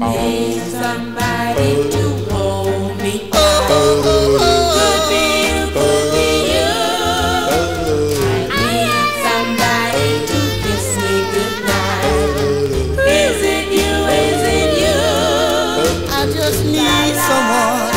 need somebody to hold me you, need somebody to kiss me goodnight. Is it you? Is it you? I just need someone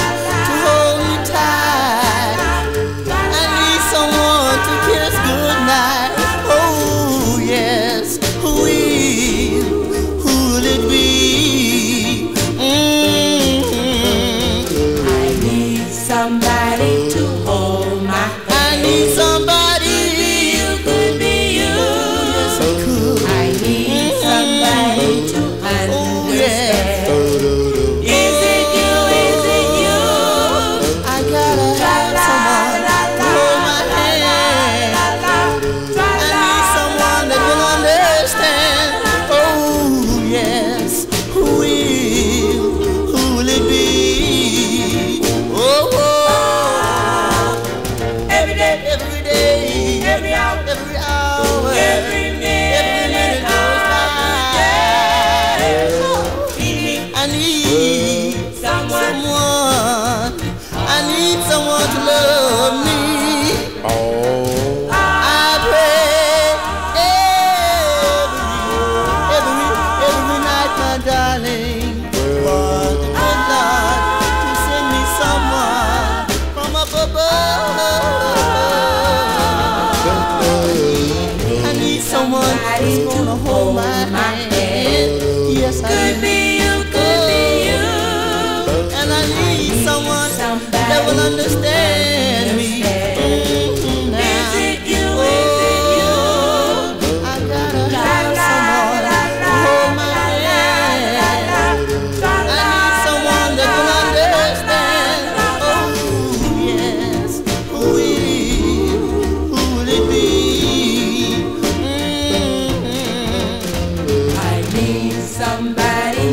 need someone to love me. I will understand me. Mhm, now. Is it you? Is it you? Oh, I gotta have someone to hold my hand. I need someone that will understand. Oh, yes. Who will, who will it be? Mhm. I need somebody.